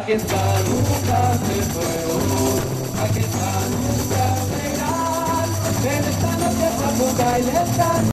Aquí está nunca se fue, aquí está nunca se en esta noche vamos a bailar.